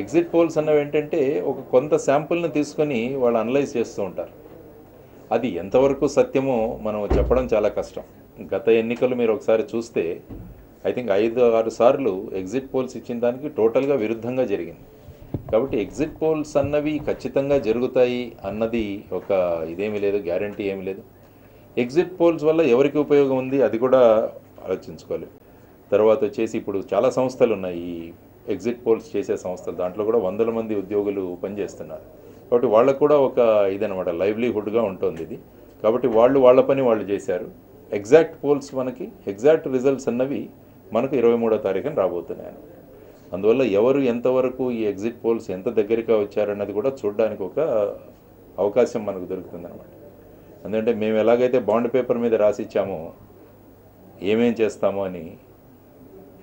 Exit polls అన్నవి ఏంటంటే ఒక కొంత శాంపుల్ని తీసుకొని వాళ్ళు అనలైజ్ చేస్తూ ఉంటారు. అది ఎంతవరకు సత్యమో మనం చెప్పడం చాలా కష్టం. గత ఎన్నికలు మీరు ఒకసారి చూస్తే ఐ థింక్ ఐదు ఆరు సార్లు ఎగ్జిట్ పోల్స్ ఇచ్చిన దానికి టోటల్గా విరుద్ధంగా జరిగింది. కాబట్టి ఎగ్జిట్ పోల్స్ అన్నవి ఖచ్చితంగా జరుగుతాయి అన్నది ఒక ఇదేమీ లేదు గ్యారంటీ ఏమీ లేదు. ఎగ్జిట్ పోల్స్ వల్ల ఎవరికి ఉపయోగం ఉంది అది కూడా ఆలోచించుకోవాలి. తర్వాత వచ్చేసి ఇప్పుడు చాలా సంస్థలు ఉన్నాయి. ఎగ్జిట్ పోల్స్ చేసే సంస్థలు. దాంట్లో కూడా వందల మంది ఉద్యోగులు పనిచేస్తున్నారు. కాబట్టి వాళ్ళకు కూడా ఒక ఇదనమాట లైవ్లీహుడ్గా ఉంటుంది ఇది. కాబట్టి వాళ్ళు వాళ్ళ పని వాళ్ళు చేశారు. ఎగ్జాక్ట్ పోల్స్ మనకి ఎగ్జాక్ట్ రిజల్ట్స్ అన్నవి మనకు ఇరవై మూడో తారీఖున రాబోతున్నాయి అందువల్ల ఎవరు ఎంతవరకు ఈ ఎగ్జిట్ పోల్స్ ఎంత దగ్గరగా వచ్చారన్నది కూడా చూడడానికి ఒక అవకాశం మనకు దొరుకుతుందన్నమాట. ఎందుకంటే మేము ఎలాగైతే బాండ్ పేపర్ మీద రాసి ఇచ్చామో ఏమేం చేస్తామో అని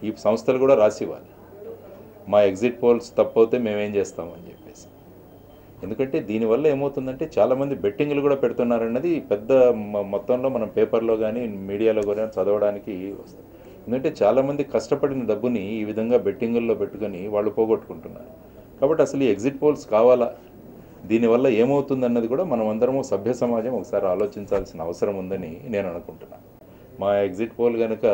ఈ సంస్థలు కూడా రాసివ్వాలి. మా ఎగ్జిట్ పోల్స్ తప్పవుతే మేమేం చేస్తామని చెప్పేసి. ఎందుకంటే దీనివల్ల ఏమవుతుందంటే చాలామంది బెట్టింగ్లు కూడా పెడుతున్నారన్నది పెద్ద మొత్తంలో మనం పేపర్లో కానీ మీడియాలో కానీ చదవడానికి వస్తుంది. ఎందుకంటే చాలామంది కష్టపడిన డబ్బుని ఈ విధంగా బెట్టింగుల్లో పెట్టుకొని వాళ్ళు పోగొట్టుకుంటున్నారు. కాబట్టి అసలు ఈ ఎగ్జిట్ పోల్స్ కావాలా? దీనివల్ల ఏమవుతుంది అన్నది కూడా మనం అందరము సభ్య సమాజం ఒకసారి ఆలోచించాల్సిన అవసరం ఉందని నేను అనుకుంటున్నాను. మా ఎగ్జిట్ పోల్ కనుక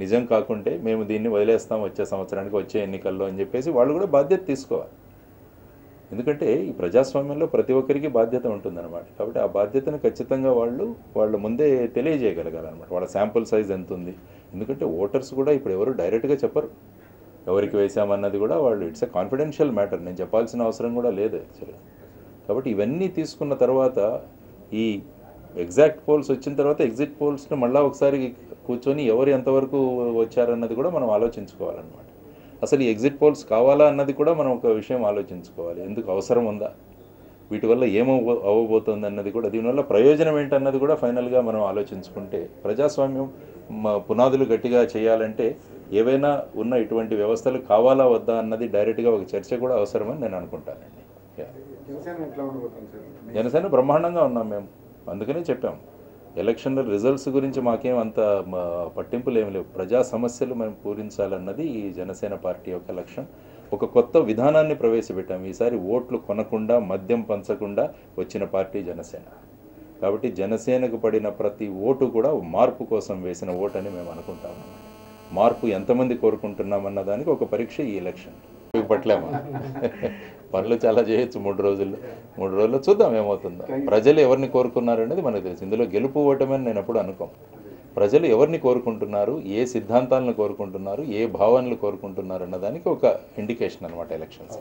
నిజం కాకుంటే మేము దీన్ని వదిలేస్తాం వచ్చే సంవత్సరానికి వచ్చే ఎన్నికల్లో అని చెప్పేసి వాళ్ళు కూడా బాధ్యత తీసుకోవాలి. ఎందుకంటే ఈ ప్రజాస్వామ్యంలో ప్రతి ఒక్కరికి బాధ్యత ఉంటుందన్నమాట. కాబట్టి ఆ బాధ్యతను ఖచ్చితంగా వాళ్ళు వాళ్ళ ముందే తెలియజేయగలగాలన్నమాట. వాళ్ళ శాంపుల్ సైజ్ ఎంత ఉంది? ఎందుకంటే ఓటర్స్ కూడా ఇప్పుడు ఎవరు డైరెక్ట్గా చెప్పరు. ఎవరికి వేసామన్నది కూడా వాళ్ళు ఇట్స్ ఎ కాన్ఫిడెన్షియల్ మ్యాటర్. నేను చెప్పాల్సిన అవసరం కూడా లేదు యాక్చువల్గా. కాబట్టి ఇవన్నీ తీసుకున్న తర్వాత ఈ ఎగ్జాక్ట్ పోల్స్ వచ్చిన తర్వాత ఎగ్జిట్ పోల్స్ని మళ్ళీ ఒకసారి కూర్చొని ఎవరు ఎంతవరకు వచ్చారన్నది కూడా మనం ఆలోచించుకోవాలన్నమాట. అసలు ఈ ఎగ్జిట్ పోల్స్ కావాలా అన్నది కూడా మనం ఒక విషయం ఆలోచించుకోవాలి. ఎందుకు అవసరం ఉందా? వీటి వల్ల ఏమవ అవ్వబోతుంది అన్నది కూడా దీనివల్ల ప్రయోజనం ఏంటన్నది కూడా ఫైనల్గా మనం ఆలోచించుకుంటే ప్రజాస్వామ్యం పునాదులు గట్టిగా చేయాలంటే ఏవైనా ఉన్న ఇటువంటి వ్యవస్థలు కావాలా వద్దా అన్నది డైరెక్ట్గా ఒక చర్చ కూడా అవసరమని నేను అనుకుంటానండి. జనసేన బ్రహ్మాండంగా ఉన్నాం మేము. అందుకనే చెప్పాం. ఎలక్షన్ రిజల్ట్స్ గురించి మాకేం అంత పట్టింపులు ఏమి లేవు. ప్రజా సమస్యలు మేము పూరించాలన్నది ఈ జనసేన పార్టీ యొక్క లక్ష్యం. ఒక కొత్త విధానాన్ని ప్రవేశపెట్టాం. ఈసారి ఓట్లు కొనకుండా మద్యం పంచకుండా వచ్చిన పార్టీ జనసేన. కాబట్టి జనసేనకు పడిన ప్రతి ఓటు కూడా మార్పు కోసం వేసిన ఓటు అని మేము అనుకుంటాము మార్పు ఎంతమంది కోరుకుంటున్నామన్న దానికి ఒక పరీక్ష ఈ ఎలక్షన్. పట్లేము పనులు చాలా చేయొచ్చు మూడు రోజుల్లో. మూడు రోజుల్లో చూద్దాం ఏమవుతుందో. ప్రజలు ఎవరిని కోరుకున్నారు అనేది మనకు తెలుసు. ఇందులో గెలుపు ఓటమని నేను ఎప్పుడు అనుకోం. ప్రజలు ఎవరిని కోరుకుంటున్నారు? ఏ సిద్ధాంతాలను కోరుకుంటున్నారు? ఏ భావనలు కోరుకుంటున్నారు అన్నదానికి ఒక ఇండికేషన్ అనమాట ఎలక్షన్స్